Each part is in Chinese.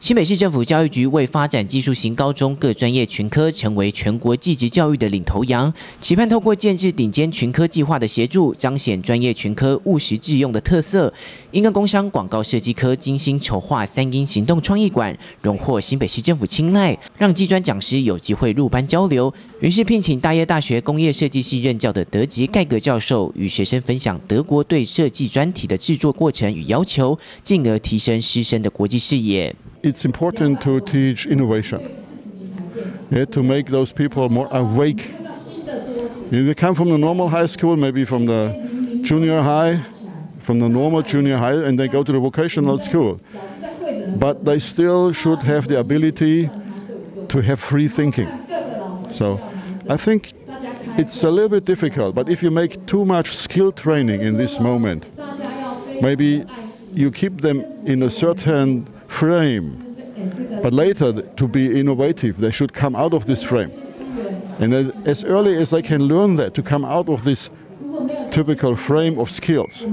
新北市政府教育局为发展技术型高中各专业群科，成为全国技职教育的领头羊，期盼透过建制顶尖群科计划的协助，彰显专业群科务实致用的特色。英歌工商广告设计科精心筹划三英行动创意馆，荣获新北市政府青睐，让技专讲师有机会入班交流。于是聘请大业大学工业设计系任教的德籍盖格教授，与学生分享德国对设计专题的制作过程与要求，进而提升师生的国际视野。it's important to teach innovation, yeah, to make those people more awake. They come from the normal high school, maybe from the junior high, from the normal junior high, and they go to the vocational school. But they still should have the ability to have free thinking. So I think it's a little bit difficult, but if you make too much skill training in this moment, maybe you keep them in a certain frame. But later, to be innovative, they should come out of this frame. And as early as they can learn that, to come out of this typical frame of skills,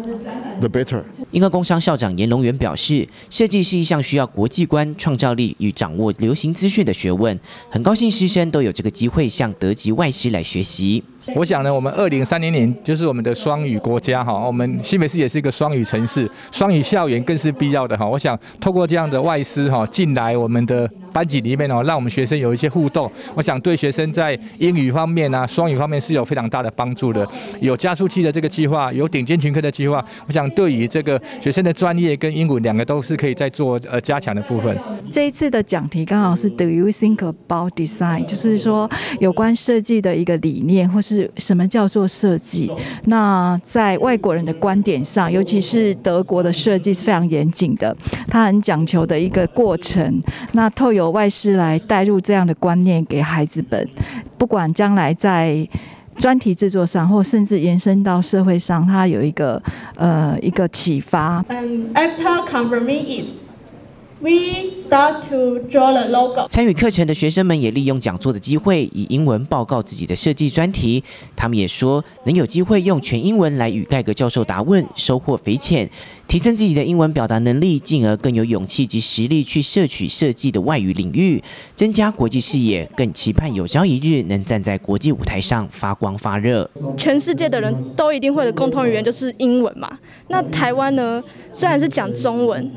the better. 英歌工商校长严龙元表示，设计是一项需要国际观、创造力与掌握流行资讯的学问。很高兴师生都有这个机会向德籍外师来学习。我想呢，我们二零三零年就是我们的双语国家哈，我们新北市也是一个双语城市，双语校园更是必要的哈。我想透过这样的外师哈进来我们的班级里面哦，让我们学生有一些互动，我想对学生在英语方面啊、双语方面是有非常大的帮助的。有加速器的这个计划，有顶尖群科的计划，我想对于这个学生的专业跟英文两个都是可以在做呃加强的部分。这一次的讲题刚好是 Do you think about design？就是说有关设计的一个理念或是。什么叫做设计？那在外国人的观点上，尤其是德国的设计是非常严谨的，它很讲求的一个过程。那透有由外师来带入这样的观念给孩子们，不管将来在专题制作上，或甚至延伸到社会上，它有一个呃一个启发。After confirming it. We start to draw the logo. 参与课程的学生们也利用讲座的机会，以英文报告自己的设计专题。他们也说，能有机会用全英文来与盖格教授答问，收获匪浅，提升自己的英文表达能力，进而更有勇气及实力去摄取设计的外语领域，增加国际视野，更期盼有朝一日能站在国际舞台上发光发热。全世界的人都一定会的共同语言就是英文嘛？那台湾呢？虽然是讲中文。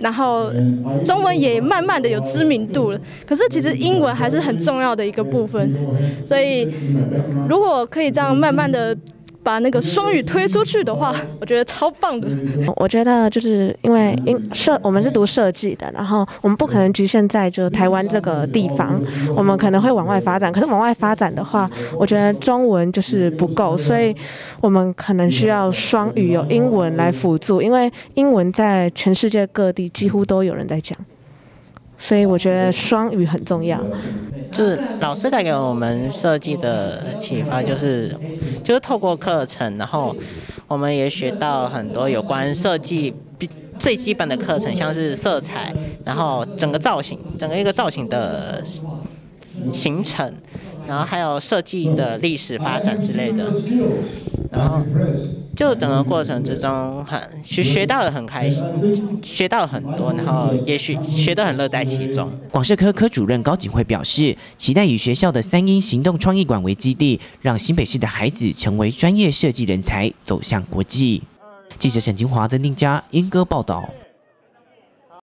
然后中文也慢慢的有知名度了，可是其实英文还是很重要的一个部分，所以如果可以这样慢慢的。把那个双语推出去的话，我觉得超棒的。我觉得就是因为因设我们是读设计的，然后我们不可能局限在就台湾这个地方，我们可能会往外发展。可是往外发展的话，我觉得中文就是不够，所以我们可能需要双语，有英文来辅助，因为英文在全世界各地几乎都有人在讲。所以我觉得双语很重要。就是老师带给我们设计的启发，就是就是透过课程，然后我们也学到很多有关设计最基本的课程，像是色彩，然后整个造型，整个一个造型的形成，然后还有设计的历史发展之类的，然后。就整个过程之中，很学学到了很开心，学到了很多，然后也许学得很乐在其中。广社科科主任高景惠表示，期待以学校的三英行动创意馆为基地，让新北市的孩子成为专业设计人才，走向国际。记者沈金华、曾定佳、英哥报道。